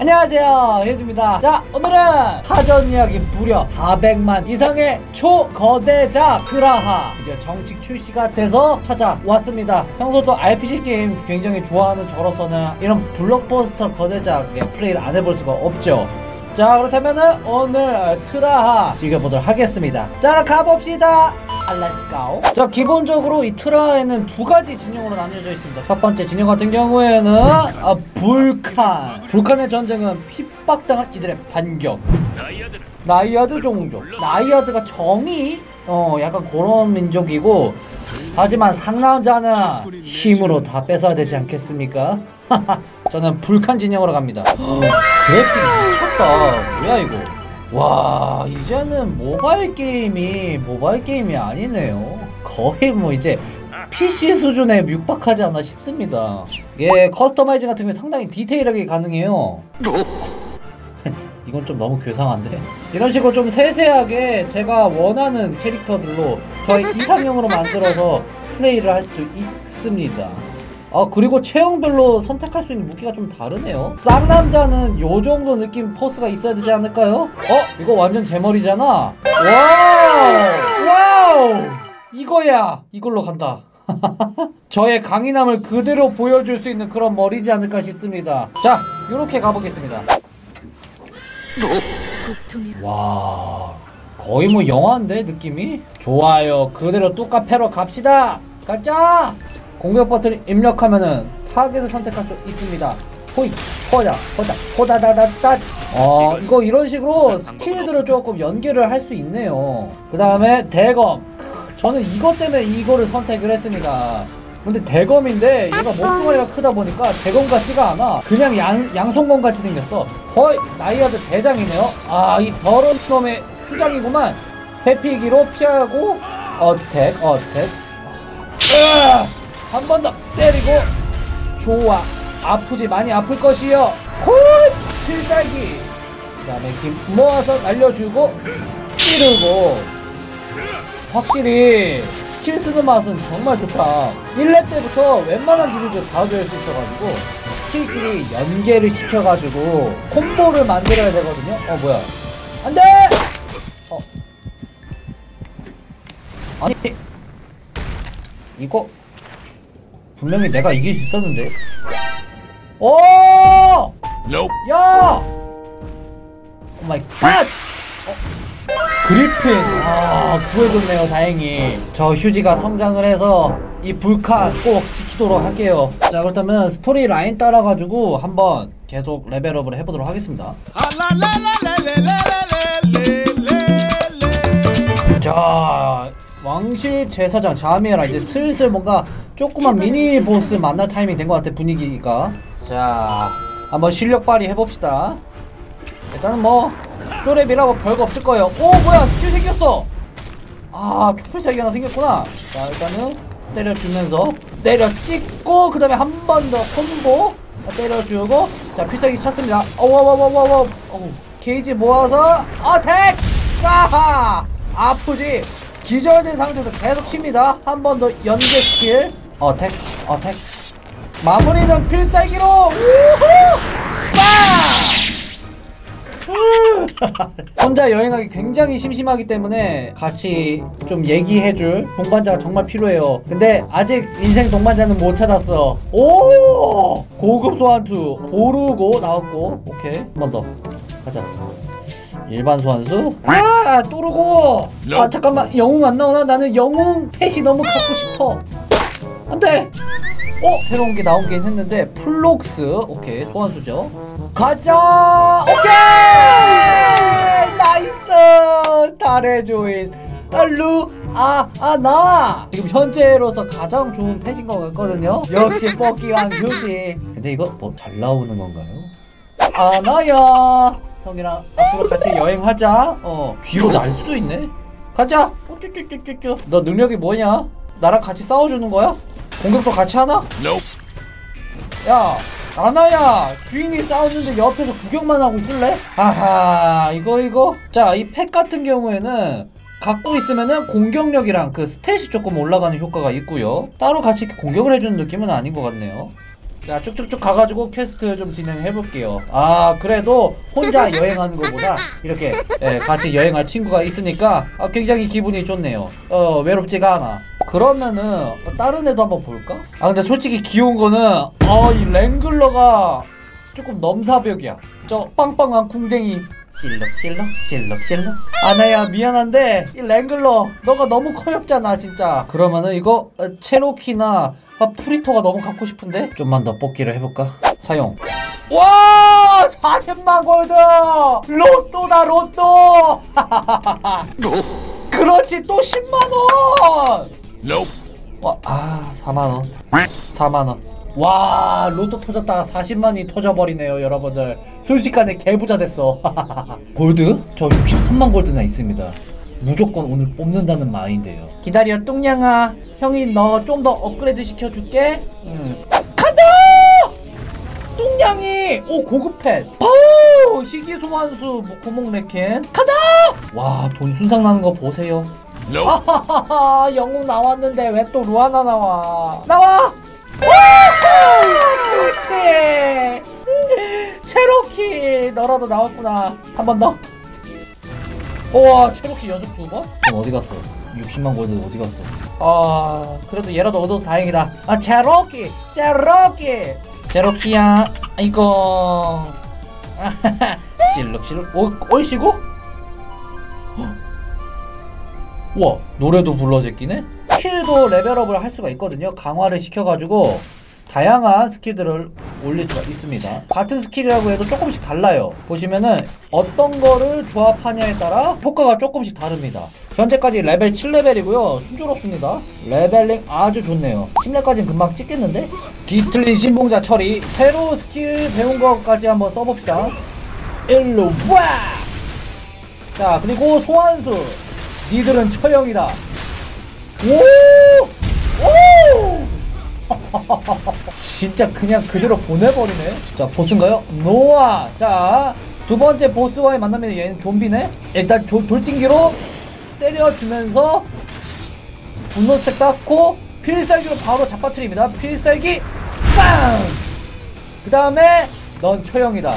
안녕하세요 휴지입니다. 자 오늘은 사전예약이 무려 400만 이상의 초거대작 트라하 이제 정식 출시가 돼서 찾아왔습니다. 평소도 RPG 게임 굉장히 좋아하는 저로서는 이런 블록버스터 거대작의 플레이를 안 해볼 수가 없죠 자 그렇다면은 오늘 트라하 즐겨보도록 하겠습니다. 자 가봅시다. Go. 자 기본적으로 이 트라하에는 두 가지 진영으로 나뉘어져 있습니다. 첫 번째 진영 같은 경우에는 아, 불칸. 불칸의 전쟁은 핍박당한 이들의 반격 나이아드 종족. 나이아드가 정의 어 약간 그런 민족이고 하지만 상남자는 힘으로 다 뺏어야 되지 않겠습니까? 저는 불칸 진영으로 갑니다. 그래픽 미쳤다. 뭐야 이거? 와 이제는 모바일 게임이 모바일 게임이 아니네요. 거의 뭐 이제 PC 수준에 육박하지 않나 싶습니다. 이게 커스터마이징 같은 경우에 상당히 디테일하게 가능해요 이건 좀 너무 괴상한데. 이런 식으로 좀 세세하게 제가 원하는 캐릭터들로 저의 이상형으로 만들어서 플레이를 할 수도 있습니다. 아 그리고 체형별로 선택할 수 있는 무기가 좀 다르네요. 쌍남자는 요 정도 느낌 포스가 있어야 되지 않을까요? 어? 이거 완전 제 머리잖아. Wow! Wow! 이거야! 이걸로 간다. 저의 강인함을 그대로 보여줄 수 있는 그런 머리지 않을까 싶습니다. 자 요렇게 가보겠습니다 와 거의 뭐 영화인데 느낌이? 좋아요. 그대로 뚜까패러 갑시다. 가자 공격 버튼을 입력하면은 타겟을 선택할 수 있습니다. 호이 호다 호다 호다다다다. 어 이거 이런 식으로 스킬들을 조금 연결을 할수 있네요. 그 다음에 대검. 크, 저는 이것 때문에 이거를 선택을 했습니다 근데 대검인데 얘가 목소리가 크다 보니까 대검 같지가 않아. 그냥 양, 양손검 같이 생겼어. 거의 나이아드 대장이네요. 아 이 더러운 놈의 수장이구만. 회피기로 피하고 어택 어택. 한 번 더 때리고 좋아. 아프지 많이 아플 것이요. 홀 필살기. 그 다음에 김 모아서 날려주고 찌르고. 확실히 스킬 쓰는 맛은 정말 좋다 1렙 때부터 웬만한 기술들 다 배울 수 있어가지고 스킬끼리 연계를 시켜가지고 콤보를 만들어야 되거든요 어 뭐야 안돼 어 아니 이거 분명히 내가 이길 수 있었는데 오! 야! oh my god! 어? 그리핀. 아 구해줬네요 다행히. 저 휴지가 성장을 해서 이 불칸 꼭 지키도록 할게요. 자 그렇다면 스토리 라인 따라가지고 한번 계속 레벨업을 해보도록 하겠습니다. 자 왕실 제사장 자미에라 이제 슬슬 뭔가 조그만 미니 보스 만날 타이밍 된 것 같아 분위기가. 자 한번 실력 발휘 해봅시다. 일단은 뭐 쪼랩이라고 별거 없을 거예요. 오 뭐야 스킬 생겼어. 아 초필살기 하나 생겼구나. 자 일단은 때려주면서 때려 찍고 그 다음에 한 번 더 콤보 때려주고 자 필살기 찼습니다. 어워워워워워 게이지 모아서 attack! 까하! 아프지. 기절된 상태에서 계속 칩니다. 한 번 더 연계 스킬. 어택 어택. 마무리는 필살기로! 우후! 빵 혼자 여행하기 굉장히 심심하기 때문에 같이 좀 얘기해줄 동반자가 정말 필요해요. 근데 아직 인생 동반자는 못 찾았어. 오! 고급 소환수 고르고 나왔고. 오케이. 한 번 더. 가자. 일반 소환수. 아 또르고. 아 잠깐만. 영웅 안 나오나? 나는 영웅 펫이 너무 갖고 싶어. 안돼. 어? 새로운 게 나오긴 했는데 플록스. 오케이. 소환수죠. 가자! 오케이 nice 달의 조인 알루 아아나! 지금 현재로서 가장 좋은 펫인 것 같거든요. 역시 뽑기왕 휴지. 근데 이거 뭐 잘 나오는 건가요? 아나야! 형이랑 앞으로 같이 여행하자. 어 뒤로 날 수도 있네. 가자! 쭈쭈쭈쭈쭈. 너 능력이 뭐냐? 나랑 같이 싸워주는 거야? 공격도 같이 하나? 야 아나야 주인이 싸우는데 옆에서 구경만 하고 있을래? 아하 이거 이거? 자 이 팩 같은 경우에는 갖고 있으면은 공격력이랑 그 스탯이 조금 올라가는 효과가 있고요. 따로 같이 공격을 해주는 느낌은 아닌 것 같네요. 자 쭉쭉쭉 가가지고 퀘스트 좀 진행해볼게요. 아 그래도 혼자 여행하는 것보다 이렇게 예, 같이 여행할 친구가 있으니까 아, 굉장히 기분이 좋네요. 어 외롭지가 않아 그러면은 다른 애도 한번 볼까? 아 근데 솔직히 귀여운 거는 어이 랭글러가 조금 넘사벽이야. 저 빵빵한 궁뎅이. 실룩 실룩 아나야 미안한데 이 랭글러 너가 너무 커엽잖아 진짜. 그러면은 이거 어, 체로키나 아, 프리토가 너무 갖고 싶은데? 좀만 더 뽑기를 해볼까? 사용. 와! 40만 골드! 로또다 로또! 그렇지 또 10만원 Nope. 와, 아, 4만원. 4만원. 와, 로또 터졌다가 40만이 터져버리네요, 여러분들. 순식간에 개부자 됐어. 골드? 저 63만 골드나 있습니다. 무조건 오늘 뽑는다는 마인드예요. 기다려, 뚱냥아. 형이 너 좀 더 업그레이드 시켜줄게. 응. 간다! 뚱냥이! 오, 고급 펫. 오, 희귀소환수, 뭐, 고목 레켄. 간다! 와, 돈 순삭 나는 거 보세요. Nope. 하하하 영웅 나왔는데 왜 또 루아나 나와? 나와! 그렇지! 체로키 너라도 나왔구나. 한 번 더. 우와 체로키 연속 두번? 그럼 어디 갔어? 60만 골드 어디 갔어? 아 그래도 얘라도 얻어서 다행이다. 아 체로키! 체로키! 체로키야 아이고. 실룩실룩. 오, 얼씨구 우와 노래도 불러 제끼네? 스킬도 레벨업을 할 수가 있거든요. 강화를 시켜가지고 다양한 스킬들을 올릴 수가 있습니다. 같은 스킬이라고 해도 조금씩 달라요. 보시면은 어떤 거를 조합하냐에 따라 효과가 조금씩 다릅니다. 현재까지 레벨 7레벨이고요. 순조롭습니다. leveling 아주 좋네요. 10레까지는 금방 찍겠는데? 뒤틀린 신봉자 처리. 새로 스킬 배운 것까지 한번 써봅시다. 일로 와! 자 그리고 소환수 니들은 처형이다 오! 오! 진짜 그냥 그대로 보내버리네 자 보스인가요? 노아 자 두 번째 보스와의 만나면 얘는 좀비네 일단 조, 돌진기로 때려주면서 분노 스택 쌓고 필살기로 바로 잡아트립니다 필살기 빵! 그 다음에 넌 처형이다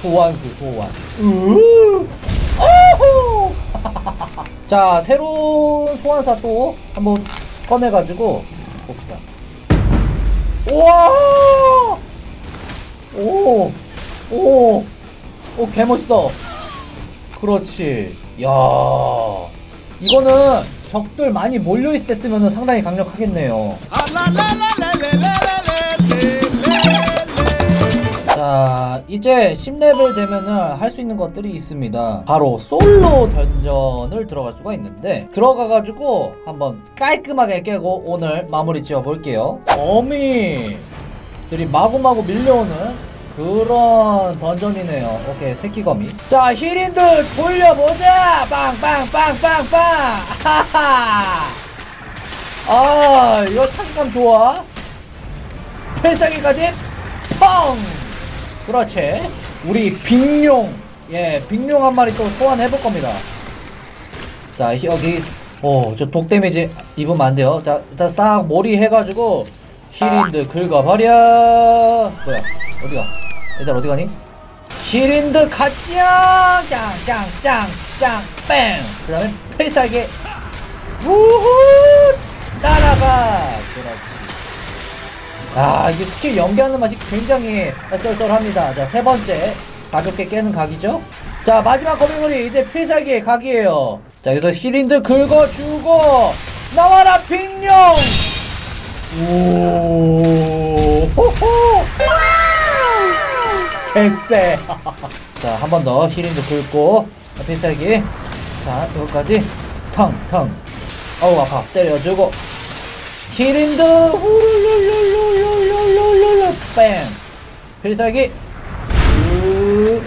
소환수 소환 으 오호! 자 새로운 소환사 또 한번 꺼내가지고 봅시다 우와 오 오 오, 개멋있어 그렇지 야 이거는 적들 많이 몰려있을 때 쓰면 상당히 강력하겠네요 자 이제 10레벨 되면은 할 수 있는 것들이 있습니다. 바로 솔로 던전을 들어갈 수가 있는데 들어가가지고 한번 깔끔하게 깨고 오늘 마무리 지어 볼게요. 어미들이 마구마구 밀려오는 그런 던전이네요. 오케이 새끼거미. 자 힐인들 돌려보자! 빵빵빵빵빵! 하하! 아 이거 타격감 좋아. 필살기까지 펑 그렇지. 우리 빅룡. 예 빅룡 한 마리 또 소환해 볼 겁니다. 자 여기 오저 독 데미지 입으면 안 돼요. 자 일단 싹 몰이 해가지고 whirlwind 긁어버려. 뭐야 어디가? 얘들 어디 가니? whirlwind 가자 짱짱 짱 짱 뺑 그 다음에 필살기. 우후! 따라가! 그렇지 아 이게 스킬 연계하는 맛이 굉장히 쏠쏠합니다. 자 세 번째. 가볍게 깨는 각이죠? 자 마지막 거미굴이 이제 필살기의 각이에요. 자 여기서 whirlwind 긁어주고 나와라 빅룡! 오 호호! 개쎄 자한 번더 whirlwind 긁고 필살기. 자 이거까지. 텅텅. 어우 아파. 때려주고. 힐인드 후룰 뺑 필살기. 으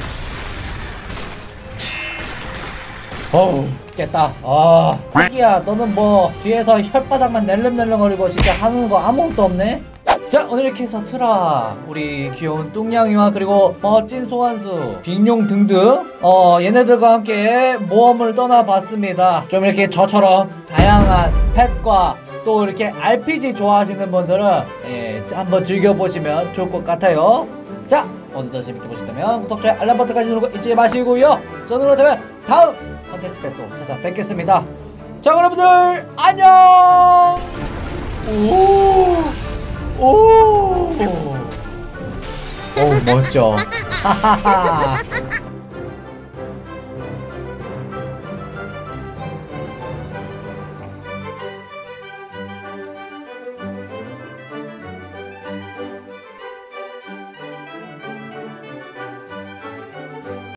어우 깼다. 아. 자기야 너는 뭐 뒤에서 혓바닥만 낼름낼름거리고 진짜 하는 거 아무것도 없네? 자 오늘 이렇게 해서 트라. 우리 귀여운 뚱냥이와 그리고 멋진 소환수 빅룡 등등. 어 얘네들과 함께 모험을 떠나봤습니다. 좀 이렇게 저처럼 다양한 또또 이렇게 RPG 좋아하시는 분들은 예, 한번 즐겨보시면 좋을 것 같아요. 자, 오늘도 재밌게 보셨다면 구독, 좋아요, 알람 버튼까지 누르고 잊지 마시고요. 저는 그렇다면 다음 컨텐츠 때또 찾아뵙겠습니다. 자, 여러분들 안녕. 오, 오, 오, 멋져. 하하하.